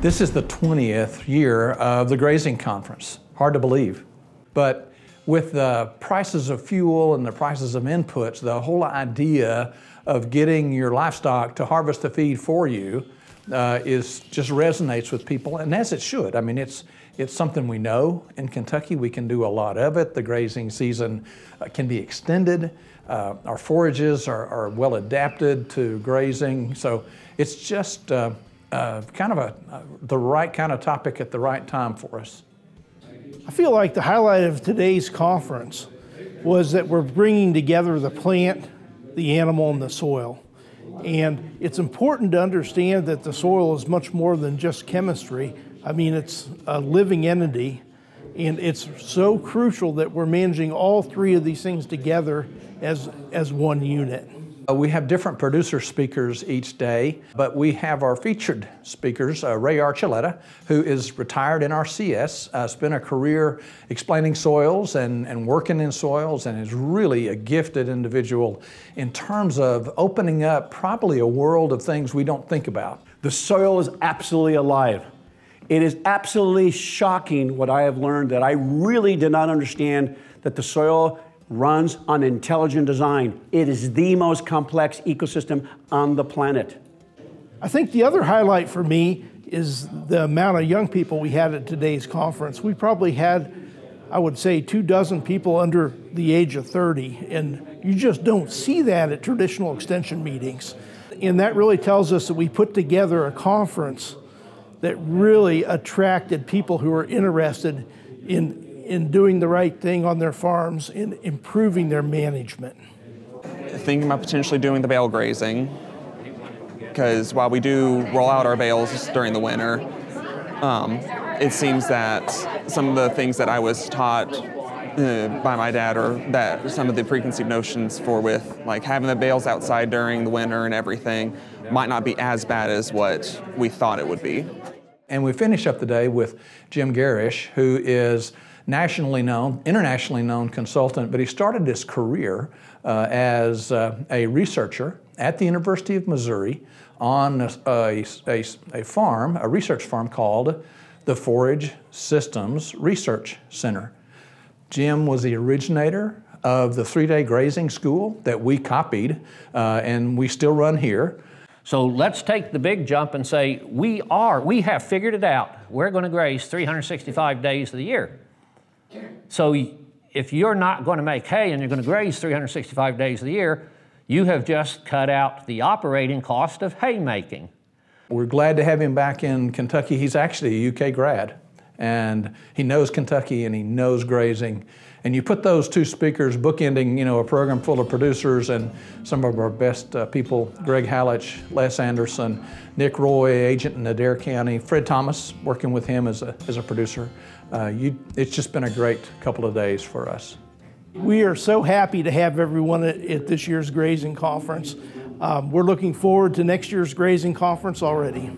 This is the 20th year of the grazing conference. Hard to believe. But with the prices of fuel and the prices of inputs, the whole idea of getting your livestock to harvest the feed for you uh, is just resonates with people, and as it should. I mean, it's it's something we know in Kentucky. We can do a lot of it. The grazing season uh, can be extended. Uh, our forages are, are, well adapted to grazing, so it's just uh, kind of a, uh, the right kind of topic at the right time for us. I feel like the highlight of today's conference was that we're bringing together the plant, the animal, and the soil. And it's important to understand that the soil is much more than just chemistry. I mean, it's a living entity, and it's so crucial that we're managing all three of these things together as, as one unit. Uh, we have different producer speakers each day, but we have our featured speakers, uh, Ray Archuleta, who is retired NRCS, uh, spent a career explaining soils and, and working in soils, and is really a gifted individual in terms of opening up probably a world of things we don't think about. The soil is absolutely alive. It is absolutely shocking what I have learned that I really did not understand that the soil runs on intelligent design. It is the most complex ecosystem on the planet. I think the other highlight for me is the amount of young people we had at today's conference. We probably had, I would say, two dozen people under the age of 30, and you just don't see that at traditional extension meetings. And that really tells us that we put together a conference that really attracted people who are interested in in doing the right thing on their farms and improving their management. Thinking about potentially doing the bale grazing, because while we do roll out our bales during the winter, um, it seems that some of the things that I was taught uh, by my dad or that some of the preconceived notions for with like having the bales outside during the winter and everything might not be as bad as what we thought it would be. And we finish up the day with Jim Gerrish, who is nationally known, internationally known consultant, but he started his career uh, as uh, a researcher at the University of Missouri on a, a, a, a farm, a research farm called the Forage Systems Research Center. Jim was the originator of the three day grazing school that we copied uh, and we still run here. So let's take the big jump and say we are, we have figured it out. We're going to graze 365 days of the year. So if you're not going to make hay and you're going to graze 365 days of the year, you have just cut out the operating cost of haymaking. We're glad to have him back in Kentucky. He's actually a UK grad, and he knows Kentucky and he knows grazing. And you put those two speakers bookending, you know, a program full of producers and some of our best uh, people, Greg Halich, Les Anderson, Nick Roy, agent in Adair County, Fred Thomas, working with him as a, as a producer. Uh, you, it's just been a great couple of days for us. We are so happy to have everyone at, at this year's grazing conference. Um, we're looking forward to next year's grazing conference already.